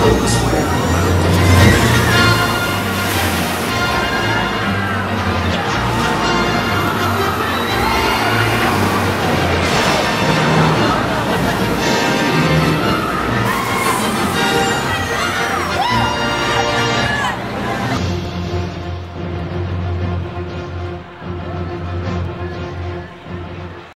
Open square.